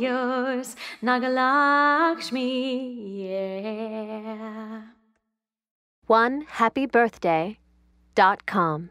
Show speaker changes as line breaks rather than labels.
yours, Nagalakshmi, yeah.
One happy birthday dot com.